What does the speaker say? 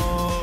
Oh.